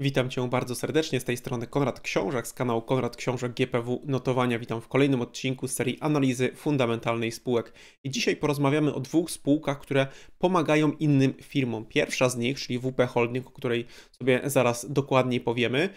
Witam Cię bardzo serdecznie, z tej strony Konrad Książak z kanału Konrad Książak GPW Notowania. Witam w kolejnym odcinku serii analizy fundamentalnej spółek. I dzisiaj porozmawiamy o dwóch spółkach, które pomagają innym firmom. Pierwsza z nich, czyli WP Holding, o której sobie zaraz dokładniej powiemy,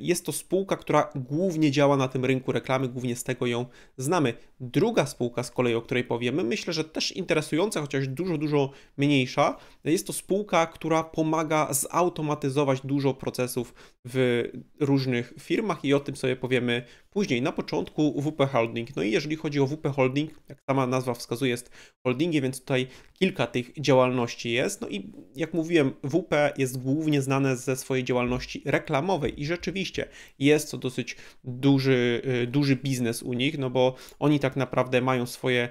jest to spółka, która głównie działa na tym rynku reklamy, głównie z tego ją znamy. Druga spółka z kolei, o której powiemy, myślę, że też interesująca, chociaż dużo, dużo mniejsza, jest to spółka, która pomaga zautomatyzować dużo procesów w różnych firmach i o tym sobie powiemy później. Na początku WP Holding. No i jeżeli chodzi o WP Holding, jak sama nazwa wskazuje, jest holdingiem, więc tutaj kilka tych działalności jest. No i jak mówiłem, WP jest głównie znane ze swojej działalności reklamowej i rzeczywiście jest to dosyć duży, y, duży biznes u nich, no bo oni tak naprawdę mają swoje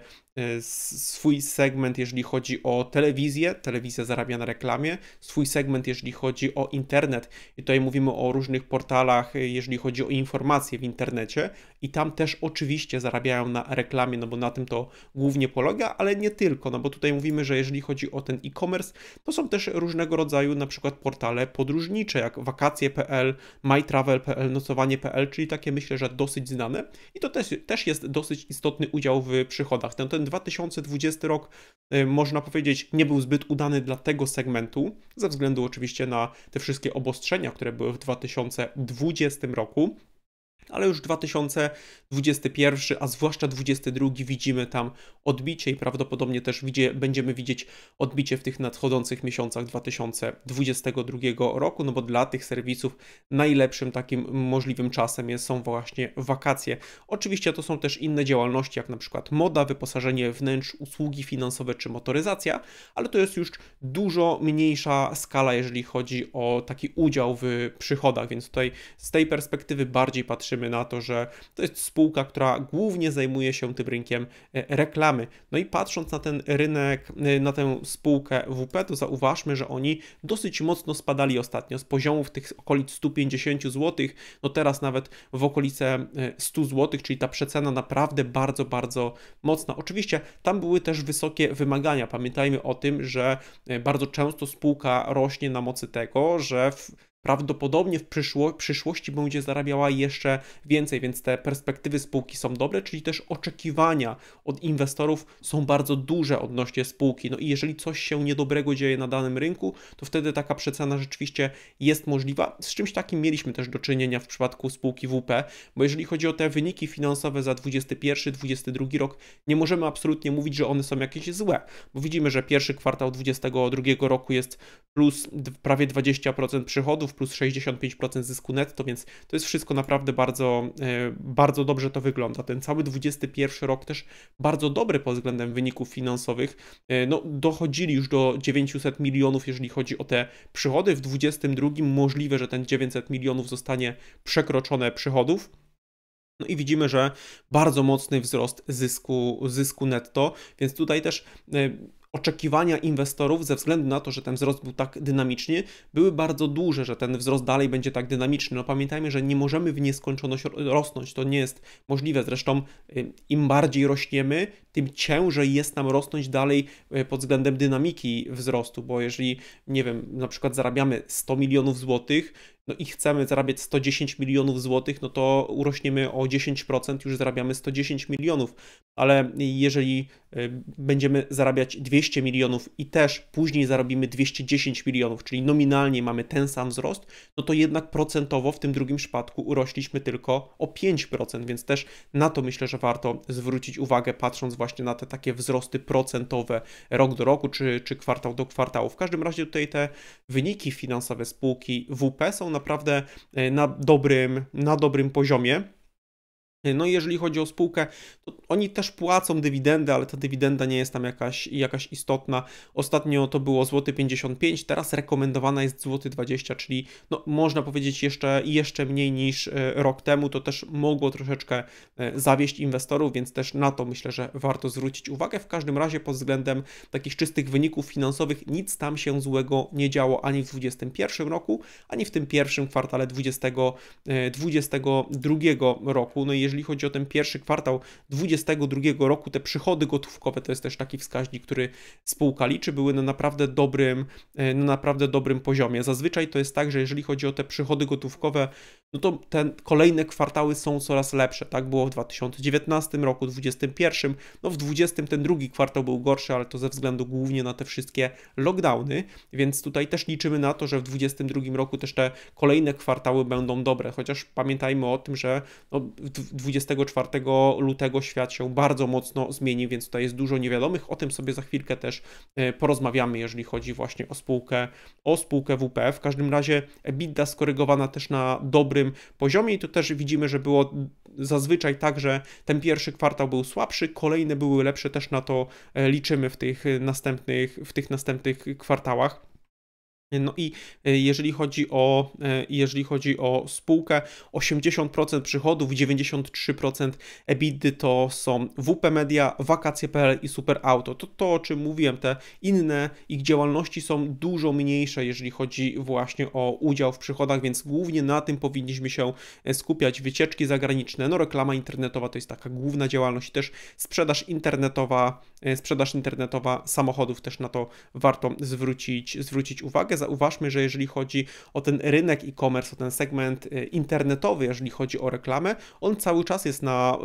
swój segment, jeżeli chodzi o telewizję, telewizja zarabia na reklamie, swój segment, jeżeli chodzi o internet. I tutaj mówimy o różnych portalach, e, jeżeli chodzi o informacje w internecie, i tam też oczywiście zarabiają na reklamie, no bo na tym to głównie polega, ale nie tylko, no bo tutaj mówimy, że jeżeli chodzi o ten e-commerce, to są też różnego rodzaju na przykład portale podróżnicze, jak wakacje.pl, mytravel.pl, nocowanie.pl, czyli takie myślę, że dosyć znane. I to też, też jest dosyć istotny udział w przychodach. Ten, ten ten 2020 rok, y, można powiedzieć, nie był zbyt udany dla tego segmentu, ze względu oczywiście na te wszystkie obostrzenia, które były w 2020 roku ale już 2021, a zwłaszcza 2022 widzimy tam odbicie i prawdopodobnie też widzie, będziemy widzieć odbicie w tych nadchodzących miesiącach 2022 roku, no bo dla tych serwisów najlepszym takim możliwym czasem jest, są właśnie wakacje. Oczywiście to są też inne działalności, jak na przykład moda, wyposażenie wnętrz, usługi finansowe czy motoryzacja, ale to jest już dużo mniejsza skala, jeżeli chodzi o taki udział w przychodach, więc tutaj z tej perspektywy bardziej patrzymy patrzymy na to, że to jest spółka, która głównie zajmuje się tym rynkiem e, reklamy. No i patrząc na ten rynek, e, na tę spółkę WP, to zauważmy, że oni dosyć mocno spadali ostatnio z poziomów tych okolic 150 zł, no teraz nawet w okolice 100 zł, czyli ta przecena naprawdę bardzo, bardzo mocna. Oczywiście tam były też wysokie wymagania. Pamiętajmy o tym, że e, bardzo często spółka rośnie na mocy tego, że w prawdopodobnie w przyszło, przyszłości będzie zarabiała jeszcze więcej, więc te perspektywy spółki są dobre, czyli też oczekiwania od inwestorów są bardzo duże odnośnie spółki. No i jeżeli coś się niedobrego dzieje na danym rynku, to wtedy taka przecena rzeczywiście jest możliwa. Z czymś takim mieliśmy też do czynienia w przypadku spółki WP, bo jeżeli chodzi o te wyniki finansowe za 2021-2022 rok, nie możemy absolutnie mówić, że one są jakieś złe, bo widzimy, że pierwszy kwartał 2022 roku jest plus prawie 20% przychodów, plus 65% zysku netto, więc to jest wszystko naprawdę bardzo, e, bardzo dobrze to wygląda. Ten cały 21 rok też bardzo dobry pod względem wyników finansowych. E, no, dochodzili już do 900 milionów, jeżeli chodzi o te przychody. W 22 możliwe, że ten 900 milionów zostanie przekroczone przychodów. No i widzimy, że bardzo mocny wzrost zysku, zysku netto, więc tutaj też e, oczekiwania inwestorów ze względu na to, że ten wzrost był tak dynamiczny, były bardzo duże, że ten wzrost dalej będzie tak dynamiczny. No pamiętajmy, że nie możemy w nieskończoność rosnąć, to nie jest możliwe. Zresztą y, im bardziej rośniemy, tym ciężej jest nam rosnąć dalej y, pod względem dynamiki wzrostu, bo jeżeli, nie wiem, na przykład zarabiamy 100 milionów złotych, no i chcemy zarabiać 110 milionów złotych, no to urośniemy o 10%, już zarabiamy 110 milionów, ale jeżeli y, będziemy zarabiać 200 milionów i też później zarobimy 210 milionów, czyli nominalnie mamy ten sam wzrost, no to jednak procentowo w tym drugim przypadku urośliśmy tylko o 5%, więc też na to myślę, że warto zwrócić uwagę, patrząc właśnie na te takie wzrosty procentowe rok do roku czy, czy kwartał do kwartału. W każdym razie tutaj te wyniki finansowe spółki WP są naprawdę e, na dobrym, na dobrym poziomie. No i jeżeli chodzi o spółkę, to oni też płacą dywidendę, ale ta dywidenda nie jest tam jakaś, jakaś istotna. Ostatnio to było złoty 55, teraz rekomendowana jest złoty 20, czyli no, można powiedzieć jeszcze, jeszcze mniej niż e, rok temu. To też mogło troszeczkę e, zawieść inwestorów, więc też na to myślę, że warto zwrócić uwagę. W każdym razie pod względem takich czystych wyników finansowych nic tam się złego nie działo ani w 2021 roku, ani w tym pierwszym kwartale 2022 roku. No i jeżeli chodzi o ten pierwszy kwartał 2022 roku, te przychody gotówkowe, to jest też taki wskaźnik, który spółka liczy, były na naprawdę dobrym, e, na naprawdę dobrym poziomie. Zazwyczaj to jest tak, że jeżeli chodzi o te przychody gotówkowe, no to te kolejne kwartały są coraz lepsze. Tak było w 2019 roku, 2021, no w 2020 ten drugi kwartał był gorszy, ale to ze względu głównie na te wszystkie lockdowny, więc tutaj też liczymy na to, że w 2022 roku też te kolejne kwartały będą dobre, chociaż pamiętajmy o tym, że no 24 lutego świat się bardzo mocno zmieni, więc tutaj jest dużo niewiadomych. O tym sobie za chwilkę też e, porozmawiamy, jeżeli chodzi właśnie o spółkę, o spółkę WP. W każdym razie EBITDA skorygowana też na dobrym poziomie i tu też widzimy, że było zazwyczaj tak, że ten pierwszy kwartał był słabszy, kolejne były lepsze, też na to e, liczymy w tych następnych, w tych następnych kwartałach. No i e, jeżeli chodzi o, e, jeżeli chodzi o spółkę, 80% przychodów, 93% EBITDA to są WP Media, Wakacje.pl i Super Auto. To to, o czym mówiłem, te inne ich działalności są dużo mniejsze, jeżeli chodzi właśnie o udział w przychodach, więc głównie na tym powinniśmy się e, skupiać. Wycieczki zagraniczne, no reklama internetowa to jest taka główna działalność, też sprzedaż internetowa, sprzedaż internetowa samochodów, też na to warto zwrócić, zwrócić uwagę zauważmy, że jeżeli chodzi o ten rynek e-commerce, o ten segment y, internetowy, jeżeli chodzi o reklamę, on cały czas jest na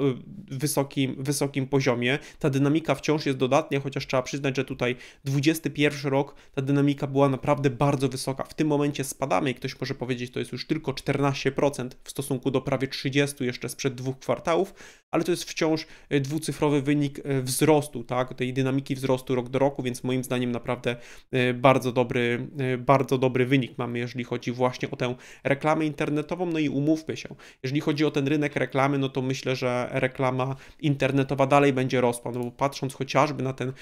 y, wysokim, wysokim poziomie. Ta dynamika wciąż jest dodatnia, chociaż trzeba przyznać, że tutaj 21 rok ta dynamika była naprawdę bardzo wysoka. W tym momencie spadamy i ktoś może powiedzieć, to jest już tylko 14% w stosunku do prawie 30 jeszcze sprzed dwóch kwartałów, ale to jest wciąż y, dwucyfrowy wynik wzrostu, tak, tej dynamiki wzrostu rok do roku, więc moim zdaniem naprawdę bardzo dobry, bardzo dobry wynik mamy, jeżeli chodzi właśnie o tę reklamę internetową. No i umówmy się, jeżeli chodzi o ten rynek reklamy, no to myślę, że reklama internetowa dalej będzie rosła, no bo patrząc chociażby na ten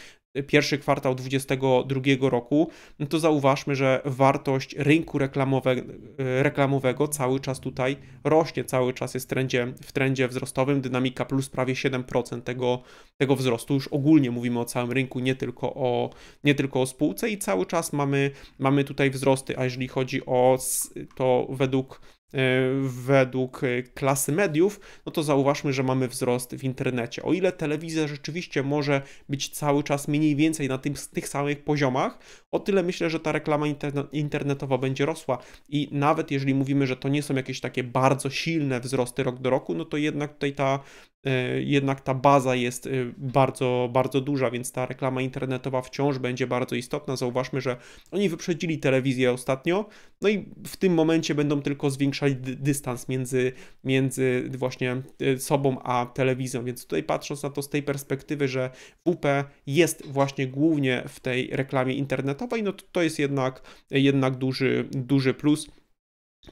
pierwszy kwartał 2022 roku, no to zauważmy, że wartość rynku reklamowego, reklamowego cały czas tutaj rośnie, cały czas jest w trendzie, w trendzie wzrostowym, dynamika plus prawie 7% tego, tego wzrostu. Już ogólnie mówimy o całym rynku, nie tylko o, nie tylko o spółce i cały czas mamy, mamy tutaj wzrosty, a jeżeli chodzi o to według E, według e, klasy mediów, no to zauważmy, że mamy wzrost w internecie. O ile telewizja rzeczywiście może być cały czas mniej więcej na tym, tych samych poziomach, o tyle myślę, że ta reklama internetowa będzie rosła i nawet jeżeli mówimy, że to nie są jakieś takie bardzo silne wzrosty rok do roku, no to jednak tutaj ta E, jednak ta baza jest e, bardzo, bardzo duża, więc ta reklama internetowa wciąż będzie bardzo istotna. Zauważmy, że oni wyprzedzili telewizję ostatnio, no i w tym momencie będą tylko zwiększali dystans między, między właśnie e, sobą a telewizją, więc tutaj patrząc na to z tej perspektywy, że WP jest właśnie głównie w tej reklamie internetowej, no to to jest jednak, jednak duży, duży plus.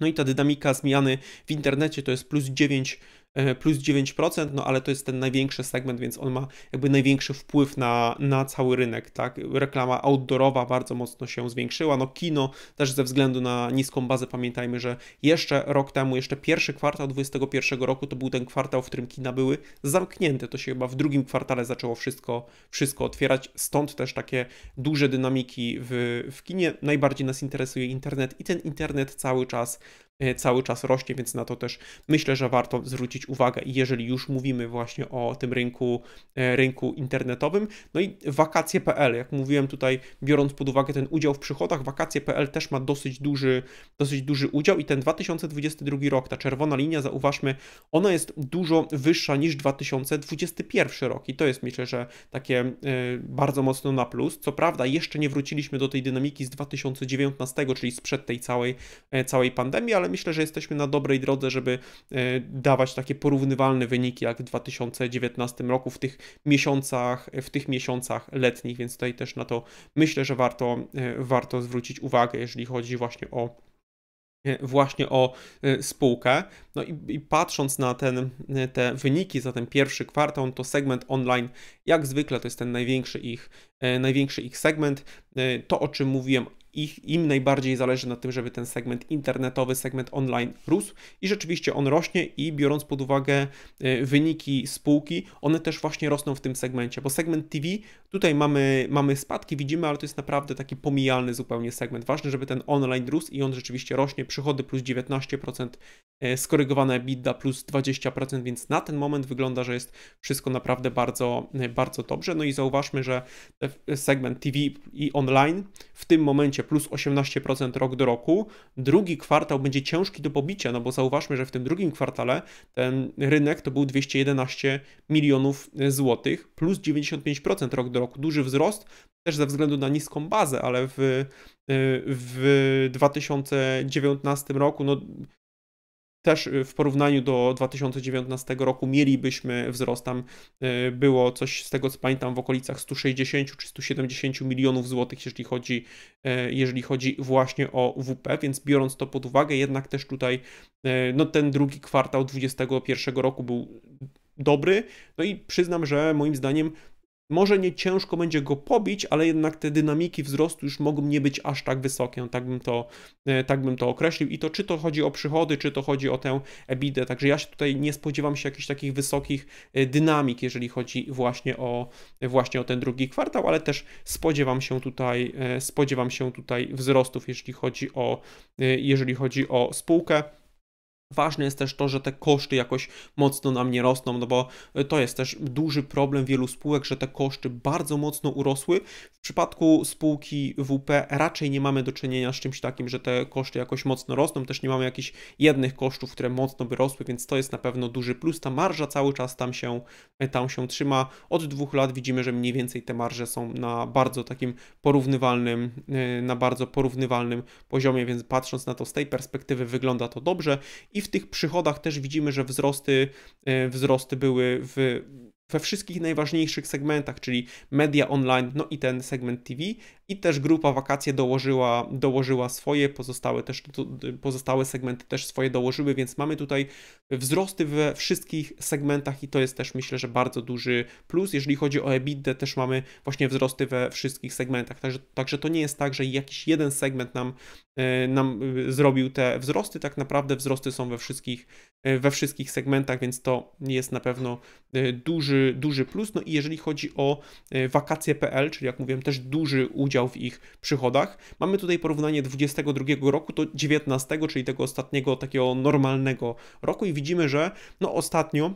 No i ta dynamika zmiany w internecie to jest plus 9 E, plus 9%, no ale to jest ten największy segment, więc on ma jakby największy wpływ na, na cały rynek, tak? Reklama outdoorowa bardzo mocno się zwiększyła, no kino też ze względu na niską bazę, pamiętajmy, że jeszcze rok temu, jeszcze pierwszy kwartał 2021 roku to był ten kwartał, w którym kina były zamknięte, to się chyba w drugim kwartale zaczęło wszystko, wszystko otwierać, stąd też takie duże dynamiki w, w kinie. Najbardziej nas interesuje internet i ten internet cały czas E, cały czas rośnie, więc na to też myślę, że warto zwrócić uwagę. Jeżeli już mówimy właśnie o tym rynku, e, rynku internetowym, no i wakacje.pl, jak mówiłem tutaj, biorąc pod uwagę ten udział w przychodach, wakacje.pl też ma dosyć duży, dosyć duży udział i ten 2022 rok, ta czerwona linia, zauważmy, ona jest dużo wyższa niż 2021 rok i to jest myślę, że takie e, bardzo mocno na plus. Co prawda, jeszcze nie wróciliśmy do tej dynamiki z 2019, czyli sprzed tej całej, całej pandemii, ale myślę, że jesteśmy na dobrej drodze, żeby e, dawać takie porównywalne wyniki jak w 2019 roku w tych miesiącach, w tych miesiącach letnich, więc tutaj też na to myślę, że warto, e, warto zwrócić uwagę, jeżeli chodzi właśnie o e, właśnie o spółkę. No i, i, patrząc na ten, te wyniki za ten pierwszy kwartał, to segment online, jak zwykle, to jest ten największy ich, największy ich segment. To, o czym mówiłem, ich, im najbardziej zależy na tym, żeby ten segment internetowy, segment online rósł i rzeczywiście on rośnie i biorąc pod uwagę e, wyniki spółki, one też właśnie rosną w tym segmencie, bo segment TV, tutaj mamy, mamy spadki, widzimy, ale to jest naprawdę taki pomijalny zupełnie segment. Ważne, żeby ten online rósł i on rzeczywiście rośnie, przychody plus 19%, skorygowane EBITDA plus 20%, więc na ten moment wygląda, że jest wszystko naprawdę bardzo, bardzo dobrze. No i zauważmy, że segment TV i online w tym momencie plus 18% rok do roku. Drugi kwartał będzie ciężki do pobicia, no bo zauważmy, że w tym drugim kwartale ten rynek to był 211 milionów złotych, plus 95% rok do roku. Duży wzrost, też ze względu na niską bazę, ale w, w 2019 roku no, też y, w porównaniu do 2019 roku mielibyśmy wzrost. Tam y, było coś z tego co pamiętam w okolicach 160 czy 170 milionów złotych, jeżeli chodzi, y, jeżeli chodzi właśnie o WP, więc biorąc to pod uwagę, jednak też tutaj no, ten drugi kwartał 2021 roku był dobry. No i przyznam, że moim zdaniem może nie ciężko będzie go pobić, ale jednak te dynamiki wzrostu już mogą nie być aż tak wysokie, tak bym to, e, tak bym to określił. I to czy to chodzi o przychody, czy to chodzi o tę EBITDA. Także ja się tutaj nie spodziewam się jakichś takich wysokich e, dynamik, jeżeli chodzi właśnie o, właśnie o ten drugi kwartał, ale też spodziewam się tutaj, e, spodziewam się tutaj wzrostów, jeżeli chodzi o, jeżeli chodzi o spółkę. Ważne jest też to, że te koszty jakoś mocno nam nie rosną, no bo to jest też duży problem wielu spółek, że te koszty bardzo mocno urosły. W przypadku spółki WP raczej nie mamy do czynienia z czymś takim, że te koszty jakoś mocno rosną, też nie mamy jakichś jednych kosztów, które mocno by rosły, więc to jest na pewno duży plus. Ta marża cały czas tam się, tam się trzyma. Od dwóch lat widzimy, że mniej więcej te marże są na bardzo takim porównywalnym, na bardzo porównywalnym poziomie, więc patrząc na to z tej perspektywy wygląda to dobrze i w tych przychodach też widzimy, że wzrosty, e, wzrosty były w we wszystkich najważniejszych segmentach, czyli media online, no i ten segment TV i też grupa wakacje dołożyła, dołożyła swoje, pozostałe też pozostałe segmenty też swoje dołożyły, więc mamy tutaj wzrosty we wszystkich segmentach i to jest też myślę, że bardzo duży plus. Jeżeli chodzi o EBITDA, też mamy właśnie wzrosty we wszystkich segmentach. Także, także to nie jest tak, że jakiś jeden segment nam, e, nam e, zrobił te wzrosty, tak naprawdę wzrosty są we wszystkich, e, we wszystkich segmentach, więc to jest na pewno duży, duży plus. No i jeżeli chodzi o wakacje.pl, czyli jak mówiłem, też duży udział w ich przychodach. Mamy tutaj porównanie 22 roku do 19, czyli tego ostatniego takiego normalnego roku i widzimy, że no ostatnio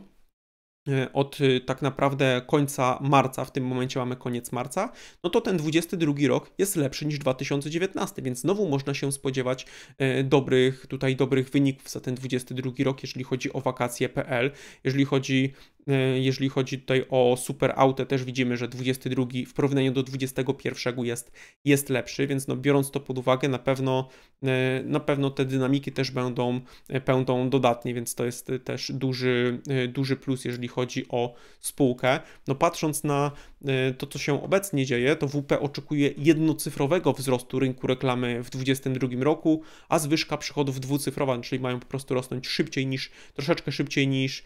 e, od e, tak naprawdę końca marca, w tym momencie mamy koniec marca, no to ten 22 rok jest lepszy niż 2019, więc znowu można się spodziewać e, dobrych, tutaj dobrych wyników za ten 22 rok, jeżeli chodzi o wakacje.pl, jeżeli chodzi jeżeli chodzi tutaj o super auto, też widzimy, że 22 w porównaniu do 21 jest, jest lepszy, więc no biorąc to pod uwagę, na pewno, e, na pewno te dynamiki też będą, e, będą dodatnie, więc to jest też duży, duży plus, jeżeli chodzi o spółkę. No patrząc na to, co się obecnie dzieje, to WP oczekuje jednocyfrowego wzrostu rynku reklamy w 2022 roku, a zwyżka przychodów dwucyfrowa, czyli mają po prostu rosnąć szybciej niż, troszeczkę szybciej niż,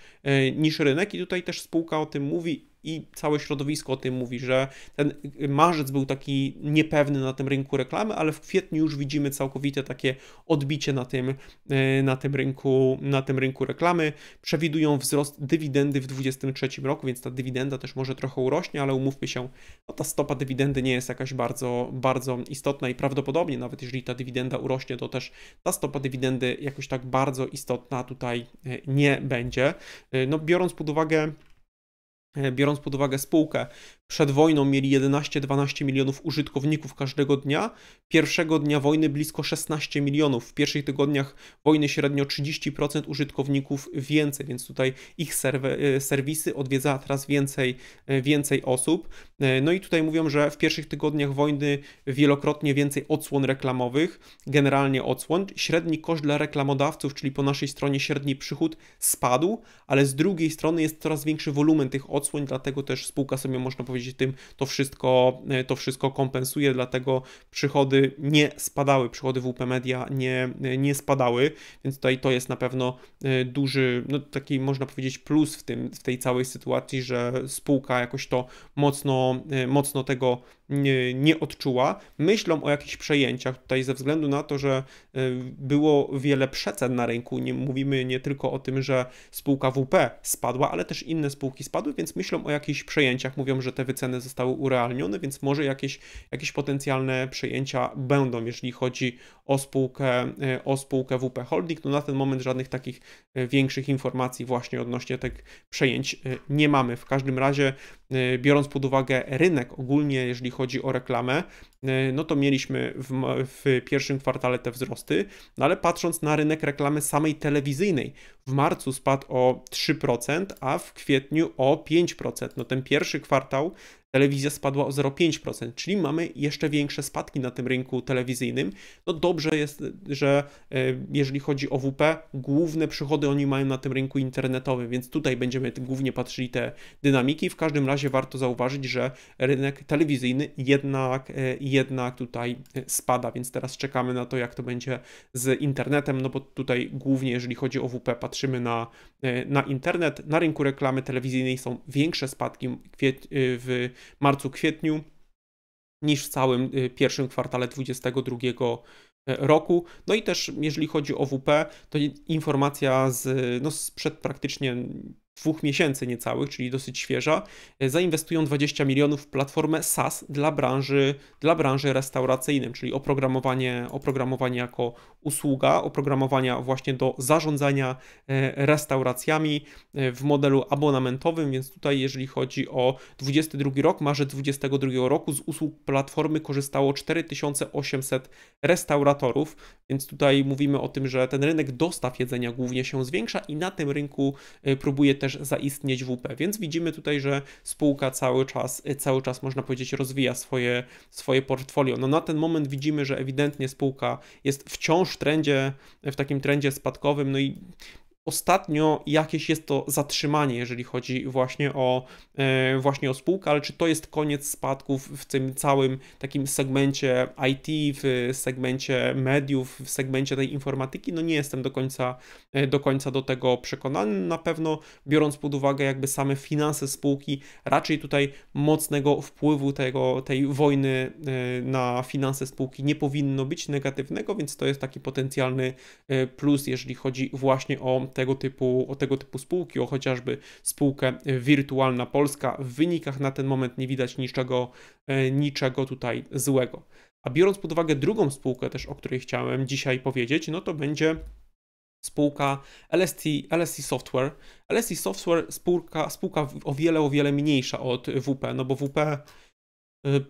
niż rynek i tutaj tutaj też spółka o tym mówi i całe środowisko o tym mówi, że ten marzec był taki niepewny na tym rynku reklamy, ale w kwietniu już widzimy całkowite takie odbicie na tym, e, na tym, rynku, na tym rynku reklamy. Przewidują wzrost dywidendy w 2023 roku, więc ta dywidenda też może trochę urośnie, ale umówmy się, no ta stopa dywidendy nie jest jakaś bardzo, bardzo istotna i prawdopodobnie nawet jeżeli ta dywidenda urośnie, to też ta stopa dywidendy jakoś tak bardzo istotna tutaj e, nie będzie. E, no biorąc pod uwagę biorąc pod uwagę spółkę, przed wojną mieli 11-12 milionów użytkowników każdego dnia, pierwszego dnia wojny blisko 16 milionów, w pierwszych tygodniach wojny średnio 30% użytkowników więcej, więc tutaj ich e, serwisy odwiedza teraz więcej, e, więcej osób. No i tutaj mówią, że w pierwszych tygodniach wojny wielokrotnie więcej odsłon reklamowych, generalnie odsłon. Średni koszt dla reklamodawców, czyli po naszej stronie średni przychód spadł, ale z drugiej strony jest coraz większy wolumen tych odsłon, dlatego też spółka sobie można powiedzieć tym to wszystko, e, to wszystko kompensuje, dlatego przychody nie spadały, przychody WP Media nie, nie spadały, więc tutaj to jest na pewno e, duży, no taki można powiedzieć plus w, tym, w tej całej sytuacji, że spółka jakoś to mocno, e, mocno tego nie, nie odczuła. Myślą o jakichś przejęciach tutaj ze względu na to, że było wiele przecen na rynku. Nie mówimy nie tylko o tym, że spółka WP spadła, ale też inne spółki spadły, więc myślą o jakichś przejęciach. Mówią, że te wyceny zostały urealnione, więc może jakieś, jakieś potencjalne przejęcia będą, jeżeli chodzi o spółkę, o spółkę WP Holding. No na ten moment żadnych takich większych informacji właśnie odnośnie tych przejęć nie mamy. W każdym razie, biorąc pod uwagę rynek ogólnie, jeżeli chodzi o reklamę, no to mieliśmy w, w, pierwszym kwartale te wzrosty, no ale patrząc na rynek reklamy samej telewizyjnej, w marcu spadł o 3%, a w kwietniu o 5%. No ten pierwszy kwartał telewizja spadła o 0,5%, czyli mamy jeszcze większe spadki na tym rynku telewizyjnym. No dobrze jest, że e, jeżeli chodzi o WP, główne przychody oni mają na tym rynku internetowym, więc tutaj będziemy głównie patrzyli te dynamiki. W każdym razie warto zauważyć, że rynek telewizyjny jednak, e, jednak tutaj e, spada, więc teraz czekamy na to, jak to będzie z internetem, no bo tutaj głównie jeżeli chodzi o WP patrzymy na, na internet. Na rynku reklamy telewizyjnej są większe spadki w marcu, kwietniu niż w całym pierwszym kwartale 2022 e, roku. No i też jeżeli chodzi o WP, to informacja z, no sprzed praktycznie dwóch miesięcy niecałych, czyli dosyć świeża, e, zainwestują 20 milionów w platformę SaaS dla branży, dla branży restauracyjnej, czyli oprogramowanie, oprogramowanie jako usługa, oprogramowania właśnie do zarządzania e, restauracjami e, w modelu abonamentowym, więc tutaj jeżeli chodzi o 22 rok, marzec 22 roku z usług platformy korzystało 4800 restauratorów, więc tutaj mówimy o tym, że ten rynek dostaw jedzenia głównie się zwiększa i na tym rynku próbuje też zaistnieć WP. Więc widzimy tutaj, że spółka cały czas, cały czas można powiedzieć, rozwija swoje, swoje portfolio. No na ten moment widzimy, że ewidentnie spółka jest wciąż w trendzie, w takim trendzie spadkowym, no i Ostatnio jakieś jest to zatrzymanie, jeżeli chodzi właśnie o, e, właśnie o spółkę, ale czy to jest koniec spadków w tym całym takim segmencie IT, w segmencie mediów, w segmencie tej informatyki? No nie jestem do końca, e, do końca do tego przekonany. Na pewno biorąc pod uwagę jakby same finanse spółki, raczej tutaj mocnego wpływu tego, tej wojny e, na finanse spółki nie powinno być negatywnego, więc to jest taki potencjalny plus, jeżeli chodzi właśnie o tego typu, o tego typu spółki, o chociażby spółkę Wirtualna Polska. W wynikach na ten moment nie widać niczego, e, niczego tutaj złego. A biorąc pod uwagę drugą spółkę też, o której chciałem dzisiaj powiedzieć, no to będzie spółka LST, LST Software. LST Software spółka, spółka o wiele, o wiele mniejsza od WP, no bo WP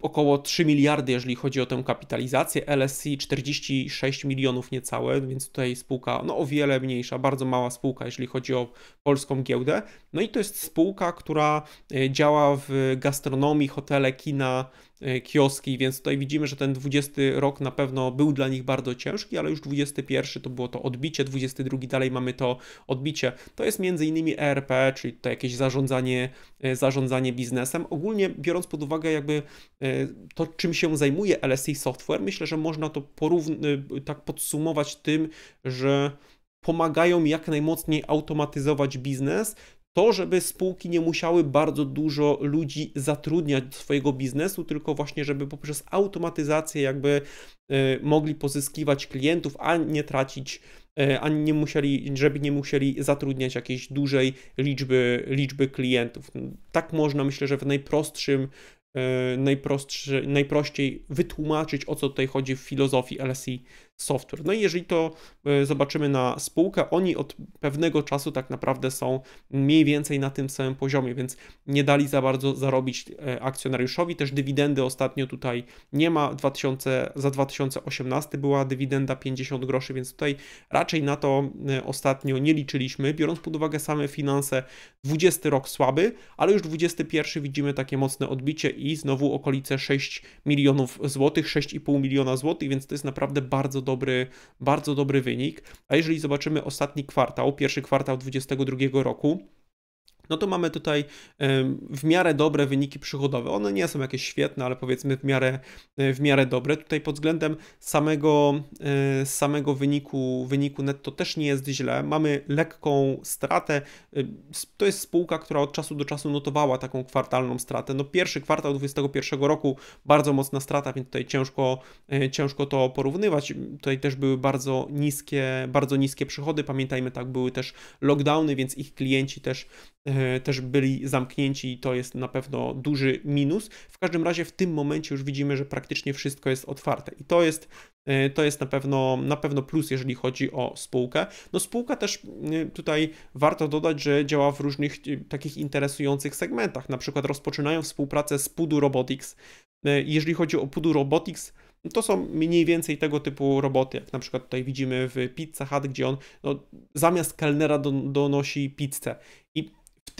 około 3 miliardy, jeżeli chodzi o tę kapitalizację. LSC 46 milionów niecałe, więc tutaj spółka no, o wiele mniejsza, bardzo mała spółka, jeżeli chodzi o polską giełdę. No i to jest spółka, która y, działa w gastronomii, hotele, kina, kioski, więc tutaj widzimy, że ten 20 rok na pewno był dla nich bardzo ciężki, ale już 21 to było to odbicie, 22 dalej mamy to odbicie. To jest między innymi ERP, czyli to jakieś zarządzanie, e, zarządzanie biznesem. Ogólnie biorąc pod uwagę jakby e, to, czym się zajmuje LSI Software, myślę, że można to tak podsumować tym, że pomagają jak najmocniej automatyzować biznes, to, żeby spółki nie musiały bardzo dużo ludzi zatrudniać do swojego biznesu, tylko właśnie, żeby poprzez automatyzację jakby y, mogli pozyskiwać klientów, a nie tracić, y, a nie musieli, żeby nie musieli zatrudniać jakiejś dużej liczby, liczby klientów. Tak można, myślę, że w najprostszym y, najprostszy, najprościej wytłumaczyć, o co tutaj chodzi w filozofii LSI software. No i jeżeli to e, zobaczymy na spółkę, oni od pewnego czasu tak naprawdę są mniej więcej na tym samym poziomie, więc nie dali za bardzo zarobić e, akcjonariuszowi. Też dywidendy ostatnio tutaj nie ma. 2000, za 2018 była dywidenda 50 groszy, więc tutaj raczej na to e, ostatnio nie liczyliśmy. Biorąc pod uwagę same finanse, 20 rok słaby, ale już 21 widzimy takie mocne odbicie i znowu okolice 6 milionów złotych, 6,5 miliona złotych, więc to jest naprawdę bardzo dobry, bardzo dobry wynik. A jeżeli zobaczymy ostatni kwartał, pierwszy kwartał 2022 roku, no to mamy tutaj w miarę dobre wyniki przychodowe. One nie są jakieś świetne, ale powiedzmy w miarę, w miarę dobre. Tutaj pod względem samego, e, samego wyniku, wyniku netto też nie jest źle. Mamy lekką stratę. To jest spółka, która od czasu do czasu notowała taką kwartalną stratę. No pierwszy kwartał 2021 roku bardzo mocna strata, więc tutaj ciężko, e, ciężko to porównywać. Tutaj też były bardzo niskie, bardzo niskie przychody. Pamiętajmy, tak, były też lockdowny, więc ich klienci też E, też byli zamknięci i to jest na pewno duży minus. W każdym razie w tym momencie już widzimy, że praktycznie wszystko jest otwarte i to jest, e, to jest na, pewno, na pewno plus, jeżeli chodzi o spółkę. No spółka też e, tutaj warto dodać, że działa w różnych takich interesujących segmentach, na przykład rozpoczynają współpracę z Pudu Robotics. Jeżeli chodzi o Pudu Robotics, no to są mniej więcej tego typu roboty, jak na przykład tutaj widzimy w Pizza Hut, gdzie on no, zamiast kelnera donosi pizzę. I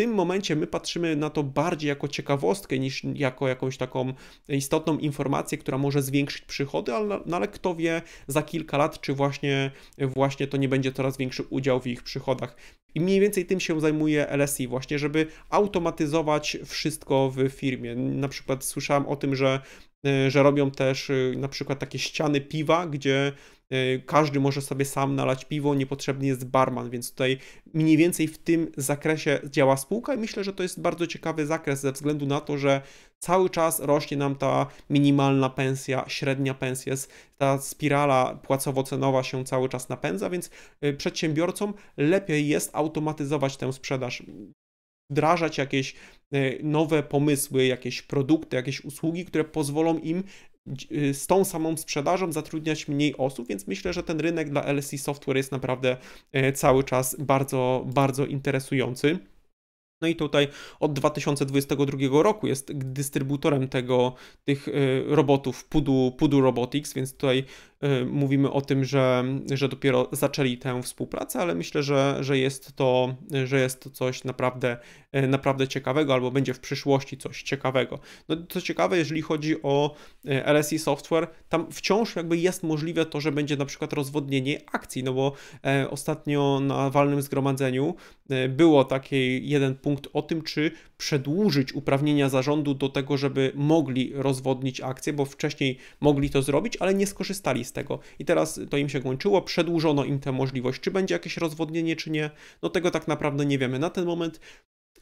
tym momencie my patrzymy na to bardziej jako ciekawostkę niż jako jakąś taką istotną informację, która może zwiększyć przychody, ale, no, ale kto wie za kilka lat, czy właśnie, właśnie to nie będzie coraz większy udział w ich przychodach. I mniej więcej tym się zajmuje LSI, właśnie, żeby automatyzować wszystko w firmie. Na przykład słyszałem o tym, że, że robią też na przykład takie ściany piwa, gdzie Y, każdy może sobie sam nalać piwo, niepotrzebny jest barman, więc tutaj mniej więcej w tym zakresie działa spółka i myślę, że to jest bardzo ciekawy zakres ze względu na to, że cały czas rośnie nam ta minimalna pensja, średnia pensja, ta spirala płacowo-cenowa się cały czas napędza, więc y, przedsiębiorcom lepiej jest automatyzować tę sprzedaż wdrażać jakieś y, nowe pomysły, jakieś produkty, jakieś usługi, które pozwolą im Y, z tą samą sprzedażą zatrudniać mniej osób, więc myślę, że ten rynek dla LSI Software jest naprawdę e, cały czas bardzo, bardzo interesujący. No i tutaj od 2022 roku jest dystrybutorem tego, tych e, robotów Pudu, Pudu Robotics, więc tutaj mówimy o tym, że, że dopiero zaczęli tę współpracę, ale myślę, że, że, jest to, że jest to coś naprawdę, y, naprawdę ciekawego, albo będzie w przyszłości coś ciekawego. No co ciekawe, jeżeli chodzi o y, LSI Software, tam wciąż jakby jest możliwe to, że będzie na przykład rozwodnienie akcji, no bo e, ostatnio na walnym zgromadzeniu e, było taki jeden punkt o tym, czy przedłużyć uprawnienia zarządu do tego, żeby mogli rozwodnić akcje, bo wcześniej mogli to zrobić, ale nie skorzystali z tego. I teraz to im się kończyło, przedłużono im tę możliwość. Czy będzie jakieś rozwodnienie, czy nie? No tego tak naprawdę nie wiemy. Na ten moment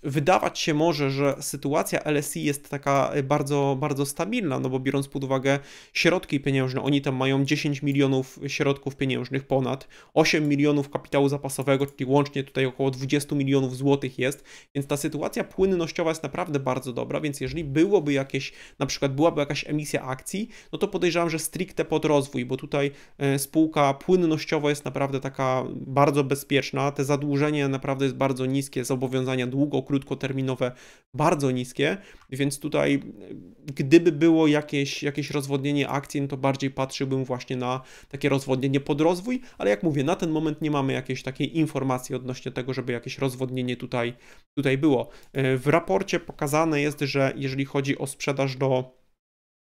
wydawać się może, że sytuacja LSI jest taka bardzo, bardzo stabilna, no bo biorąc pod uwagę środki pieniężne, oni tam mają 10 milionów środków pieniężnych ponad, 8 milionów kapitału zapasowego, czyli łącznie tutaj około 20 milionów złotych jest, więc ta sytuacja płynnościowa jest naprawdę bardzo dobra, więc jeżeli byłoby jakieś, na przykład byłaby jakaś emisja akcji, no to podejrzewam, że stricte pod rozwój, bo tutaj e, spółka płynnościowo jest naprawdę taka bardzo bezpieczna, te zadłużenie naprawdę jest bardzo niskie, zobowiązania długo krótkoterminowe bardzo niskie, więc tutaj gdyby było jakieś, jakieś rozwodnienie akcji, no to bardziej patrzyłbym właśnie na takie rozwodnienie pod rozwój, ale jak mówię, na ten moment nie mamy jakiejś takiej informacji odnośnie tego, żeby jakieś rozwodnienie tutaj, tutaj było. W raporcie pokazane jest, że jeżeli chodzi o sprzedaż do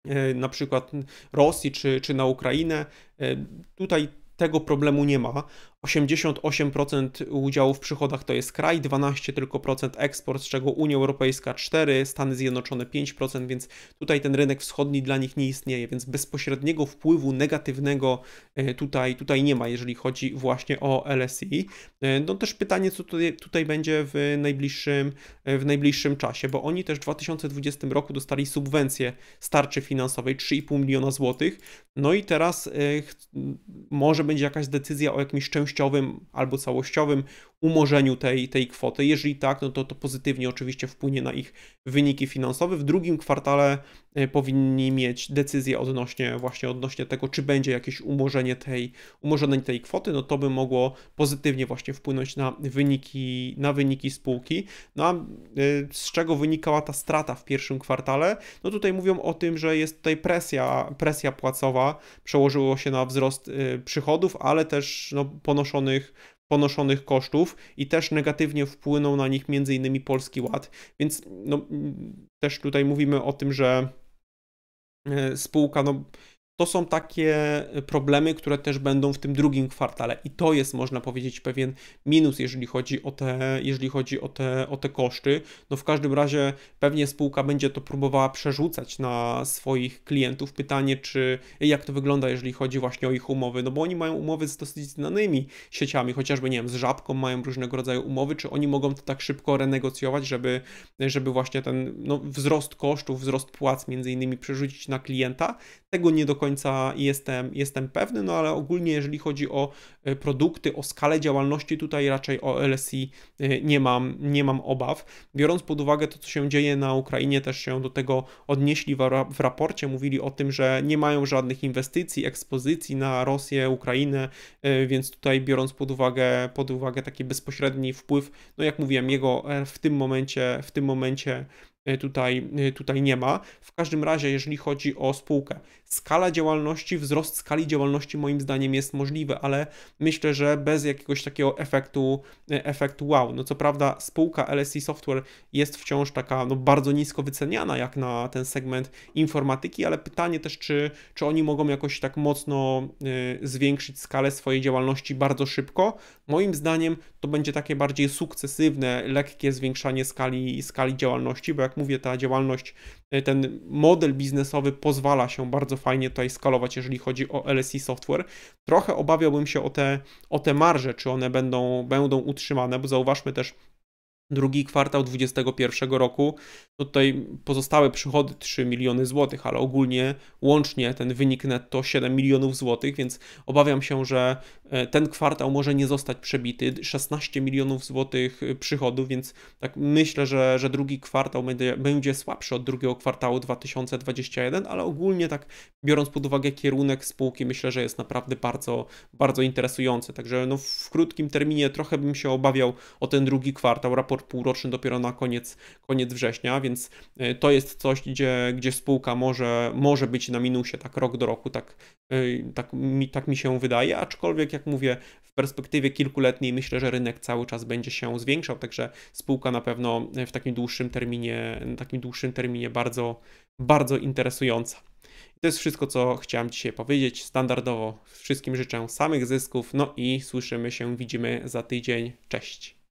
e, na przykład Rosji czy, czy na Ukrainę, e, tutaj tego problemu nie ma. 88% udziału w przychodach to jest kraj, 12 tylko procent eksport, z czego Unia Europejska 4, Stany Zjednoczone 5%, więc tutaj ten rynek wschodni dla nich nie istnieje, więc bezpośredniego wpływu negatywnego e, tutaj, tutaj nie ma, jeżeli chodzi właśnie o LSI. E, no też pytanie, co tutaj, tutaj będzie w najbliższym, e, w najbliższym czasie, bo oni też w 2020 roku dostali subwencję starczy finansowej 3,5 miliona złotych, no i teraz może będzie jakaś decyzja o jakimś części częściowym albo całościowym umorzeniu tej, tej kwoty. Jeżeli tak, no to to pozytywnie oczywiście wpłynie na ich wyniki finansowe. W drugim kwartale e, powinni mieć decyzję odnośnie właśnie odnośnie tego, czy będzie jakieś umorzenie tej, umorzenie tej kwoty, no to by mogło pozytywnie właśnie wpłynąć na wyniki, na wyniki spółki. No a e, z czego wynikała ta strata w pierwszym kwartale? No tutaj mówią o tym, że jest tutaj presja, presja płacowa, przełożyło się na wzrost e, przychodów, ale też no, ponoszonych ponoszonych kosztów i też negatywnie wpłynął na nich m.in. Polski Ład. Więc no, też tutaj mówimy o tym, że e, spółka no, to są takie problemy, które też będą w tym drugim kwartale i to jest, można powiedzieć, pewien minus, jeżeli chodzi o te, jeżeli chodzi o te, o te koszty. No w każdym razie pewnie spółka będzie to próbowała przerzucać na swoich klientów. Pytanie, czy jak to wygląda, jeżeli chodzi właśnie o ich umowy, no bo oni mają umowy z dosyć znanymi sieciami, chociażby, nie wiem, z Żabką mają różnego rodzaju umowy, czy oni mogą to tak szybko renegocjować, żeby, żeby właśnie ten no, wzrost kosztów, wzrost płac między innymi przerzucić na klienta. Tego nie do końca jestem, jestem pewny, no ale ogólnie jeżeli chodzi o e, produkty, o skalę działalności, tutaj raczej o LSI e, nie mam, nie mam obaw. Biorąc pod uwagę to, co się dzieje na Ukrainie, też się do tego odnieśli w raporcie, mówili o tym, że nie mają żadnych inwestycji, ekspozycji na Rosję, Ukrainę, e, więc tutaj biorąc pod uwagę, pod uwagę taki bezpośredni wpływ, no jak mówiłem, jego w tym momencie, w tym momencie tutaj, e, tutaj nie ma. W każdym razie, jeżeli chodzi o spółkę, skala działalności, wzrost skali działalności moim zdaniem jest możliwy, ale myślę, że bez jakiegoś takiego efektu, e, efektu wow. No co prawda spółka LSI Software jest wciąż taka no, bardzo nisko wyceniana jak na ten segment informatyki, ale pytanie też, czy, czy oni mogą jakoś tak mocno y, zwiększyć skalę swojej działalności bardzo szybko. Moim zdaniem to będzie takie bardziej sukcesywne, lekkie zwiększanie skali, skali działalności, bo jak mówię, ta działalność, e, ten model biznesowy pozwala się bardzo fajnie tutaj skalować, jeżeli chodzi o LSI Software. Trochę obawiałbym się o te, o te marże, czy one będą, będą utrzymane, bo zauważmy też, drugi kwartał 2021 roku, to tutaj pozostałe przychody 3 miliony złotych, ale ogólnie łącznie ten wynik netto 7 milionów złotych, więc obawiam się, że e, ten kwartał może nie zostać przebity. 16 milionów złotych przychodów, więc tak myślę, że, że drugi kwartał będzie, będzie słabszy od drugiego kwartału 2021, ale ogólnie tak biorąc pod uwagę kierunek spółki, myślę, że jest naprawdę bardzo, bardzo interesujący. Także no w krótkim terminie trochę bym się obawiał o ten drugi kwartał. Raport półroczny dopiero na koniec, koniec września, więc e, to jest coś, gdzie, gdzie spółka może, może być na minusie tak rok do roku, tak, e, tak, mi, tak mi się wydaje, aczkolwiek jak mówię, w perspektywie kilkuletniej myślę, że rynek cały czas będzie się zwiększał, także spółka na pewno w takim dłuższym terminie, takim dłuższym terminie bardzo, bardzo interesująca. To jest wszystko, co chciałem dzisiaj powiedzieć. Standardowo wszystkim życzę samych zysków, no i słyszymy się, widzimy za tydzień. Cześć.